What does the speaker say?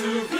to be.